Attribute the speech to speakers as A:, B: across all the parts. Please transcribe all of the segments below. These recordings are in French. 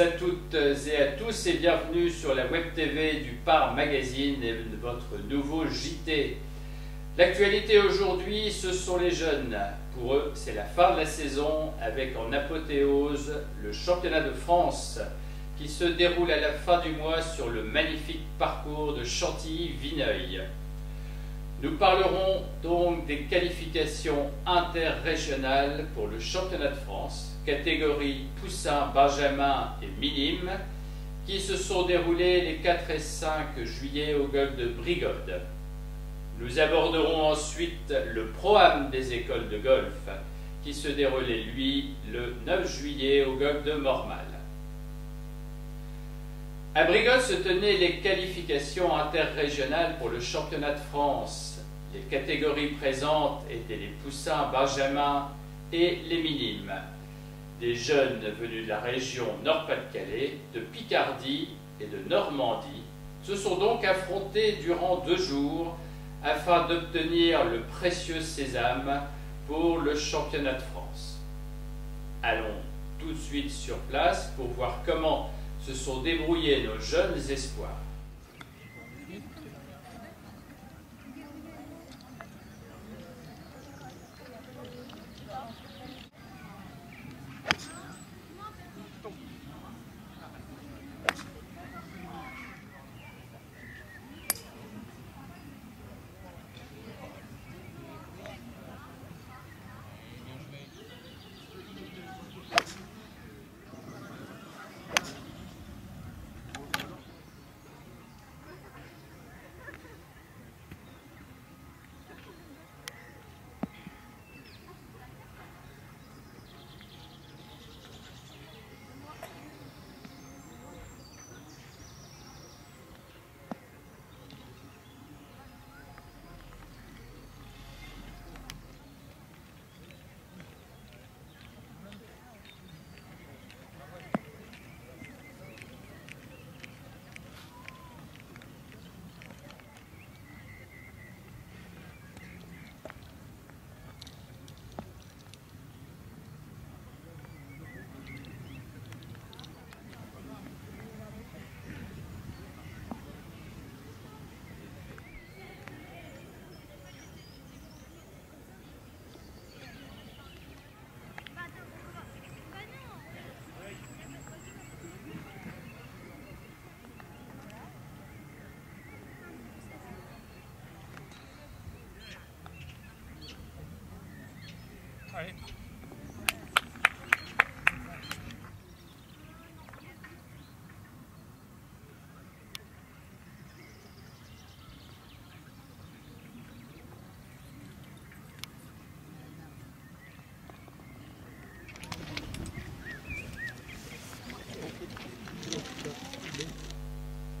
A: à toutes et à tous et bienvenue sur la web TV du Par Magazine et de votre nouveau JT. L'actualité aujourd'hui, ce sont les jeunes. Pour eux, c'est la fin de la saison avec en apothéose le championnat de France qui se déroule à la fin du mois sur le magnifique parcours de Chantilly-Vineuil. Nous parlerons donc des qualifications interrégionales pour le championnat de France, catégorie poussin, benjamin et minime, qui se sont déroulées les 4 et 5 juillet au golf de Brigode. Nous aborderons ensuite le Pro-Am des écoles de golf, qui se déroulait, lui, le 9 juillet au golf de Mormal. À Brigode se tenaient les qualifications interrégionales pour le championnat de France les catégories présentes étaient les poussins, benjamins et les minimes. Des jeunes venus de la région Nord-Pas-de-Calais, de Picardie et de Normandie se sont donc affrontés durant deux jours afin d'obtenir le précieux sésame pour le championnat de France. Allons tout de suite sur place pour voir comment se sont débrouillés nos jeunes espoirs.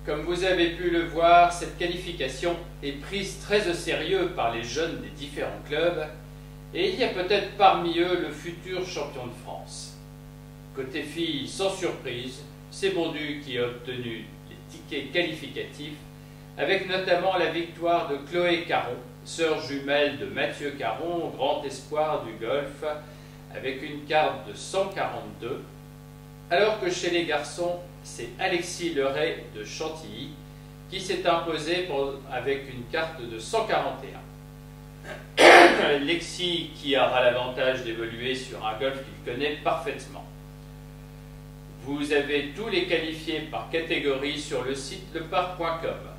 A: Comme vous avez pu le voir, cette qualification est prise très au sérieux par les jeunes des différents clubs et il y a peut-être parmi eux le futur champion de France. Côté filles, sans surprise, c'est Bondu qui a obtenu les tickets qualificatifs, avec notamment la victoire de Chloé Caron, sœur jumelle de Mathieu Caron, grand espoir du golf, avec une carte de 142, alors que chez les garçons, c'est Alexis Leray de Chantilly qui s'est imposé avec une carte de 141. Lexi qui aura l'avantage d'évoluer sur un golf qu'il connaît parfaitement. Vous avez tous les qualifiés par catégorie sur le site lepar.com.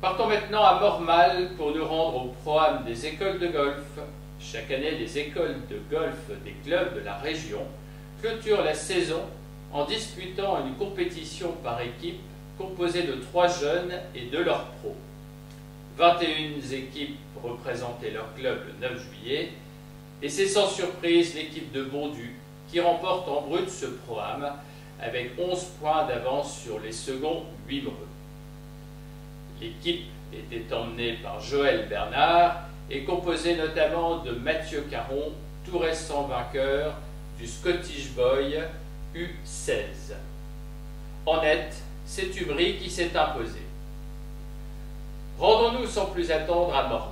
A: Partons maintenant à Mormal pour nous rendre au programme des écoles de golf. Chaque année, les écoles de golf des clubs de la région clôturent la saison en disputant une compétition par équipe composée de trois jeunes et de leurs pros. 21 équipes représentaient leur club le 9 juillet, et c'est sans surprise l'équipe de Bondu qui remporte en brut ce programme avec 11 points d'avance sur les seconds Vibreux. L'équipe était emmenée par Joël Bernard et composée notamment de Mathieu Caron, tout récent vainqueur du Scottish Boy U16. En net, c'est Ubry qui s'est imposé. Rendons-nous sans plus attendre à Mormal.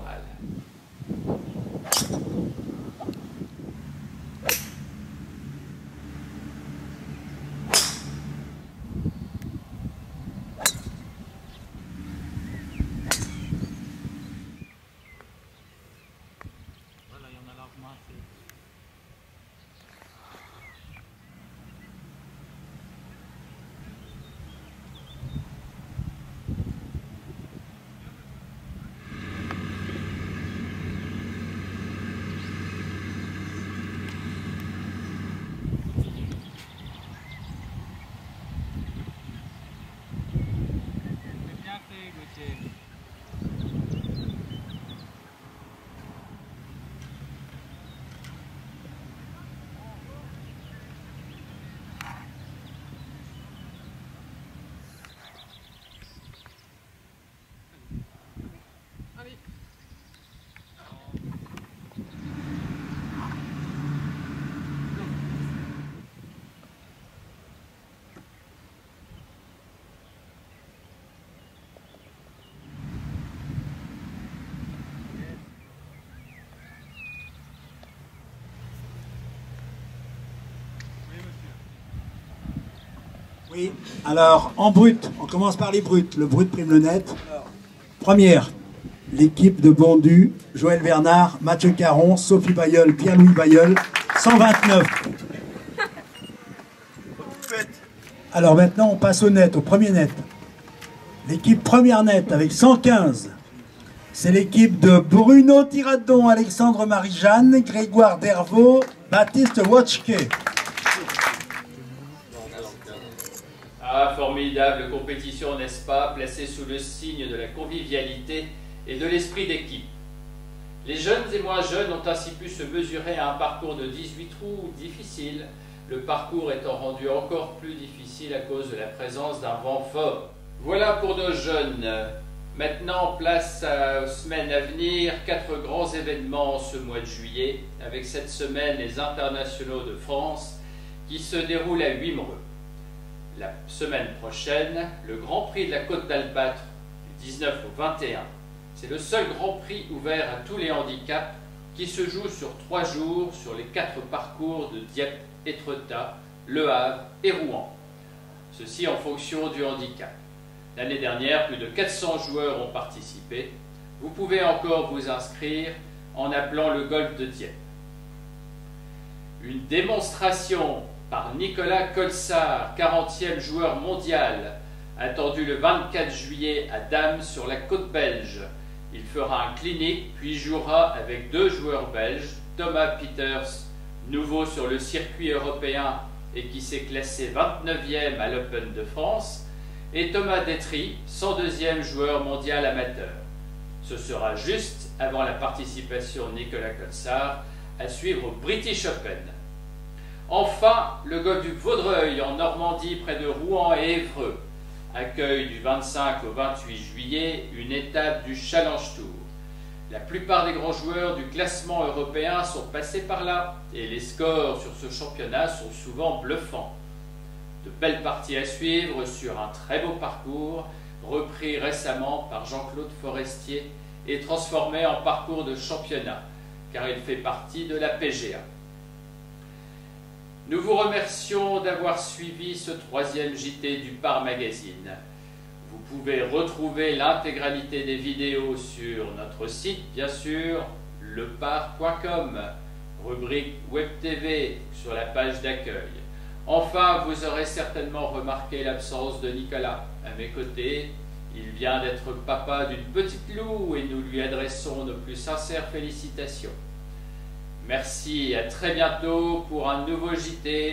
B: Oui, alors en brut, on commence par les bruts. Le brut prime le net. Première, l'équipe de Bondu, Joël Bernard, Mathieu Caron, Sophie Bayeul, Pierre-Louis Bayeul, 129. Alors maintenant, on passe au net, au premier net. L'équipe première net avec 115. C'est l'équipe de Bruno Tiradon, Alexandre Marie-Jeanne, Grégoire Dervaux, Baptiste Watchke.
A: Ah, formidable compétition, n'est-ce pas, placée sous le signe de la convivialité et de l'esprit d'équipe. Les jeunes et moins jeunes ont ainsi pu se mesurer à un parcours de 18 trous difficile, le parcours étant rendu encore plus difficile à cause de la présence d'un vent fort. Voilà pour nos jeunes. Maintenant, place aux semaines à venir, quatre grands événements ce mois de juillet, avec cette semaine les internationaux de France qui se déroulent à Wimereux la semaine prochaine le Grand Prix de la Côte d'Albâtre du 19 au 21. C'est le seul Grand Prix ouvert à tous les handicaps qui se joue sur trois jours sur les quatre parcours de Dieppe, Étretat, Le Havre et Rouen. Ceci en fonction du handicap. L'année dernière, plus de 400 joueurs ont participé. Vous pouvez encore vous inscrire en appelant le golf de Dieppe. Une démonstration par Nicolas Colsart, 40e joueur mondial, attendu le 24 juillet à Dames sur la côte belge. Il fera un clinique puis jouera avec deux joueurs belges, Thomas Peters, nouveau sur le circuit européen et qui s'est classé 29e à l'Open de France, et Thomas Detry, 102e joueur mondial amateur. Ce sera juste avant la participation de Nicolas Colsart à suivre au British Open. Enfin, le golfe du Vaudreuil en Normandie près de Rouen et Évreux accueille du 25 au 28 juillet une étape du Challenge Tour. La plupart des grands joueurs du classement européen sont passés par là et les scores sur ce championnat sont souvent bluffants. De belles parties à suivre sur un très beau parcours repris récemment par Jean-Claude Forestier et transformé en parcours de championnat car il fait partie de la PGA. Nous vous remercions d'avoir suivi ce troisième JT du Par Magazine. Vous pouvez retrouver l'intégralité des vidéos sur notre site, bien sûr, lepar.com, rubrique Web TV sur la page d'accueil. Enfin, vous aurez certainement remarqué l'absence de Nicolas à mes côtés. Il vient d'être papa d'une petite loup et nous lui adressons nos plus sincères félicitations. Merci et à très bientôt pour un nouveau JT.